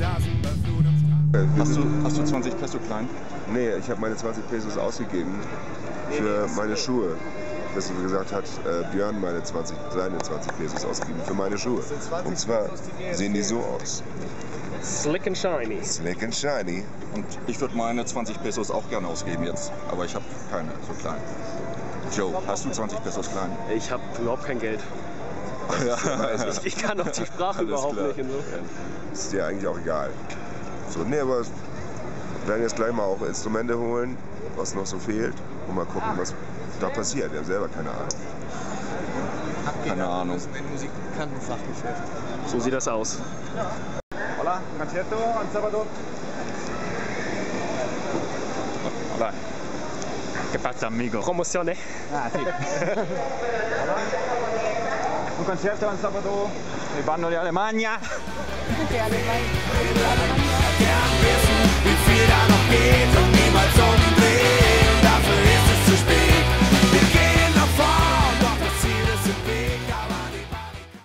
Hast du, hast du 20 Peso klein? Nee, ich habe meine 20 Pesos ausgegeben für meine Schuhe. Besser gesagt hat äh, Björn meine 20, seine 20 Pesos ausgegeben für meine Schuhe. Und zwar sehen die so aus. Slick and shiny. Slick and shiny. Und ich würde meine 20 Pesos auch gerne ausgeben jetzt. Aber ich habe keine so klein. Joe, hast du 20 Pesos klein? Ich habe überhaupt kein Geld. Ich, ich kann auch die Sprache Alles überhaupt klar. nicht insofern. Ist dir eigentlich auch egal. So, nee, aber wir werden jetzt gleich mal auch Instrumente holen, was noch so fehlt. Und mal gucken, was da passiert. Wir haben selber keine Ahnung. Keine Ahnung. Ein Musikantenfachgeschäft. So sieht das aus. Hola, concierto el sábado. Hola. ¿Qué pasa, amigo? Promotion, eh? Ah, sì. un concerto un sabato e vanno in Alemagna.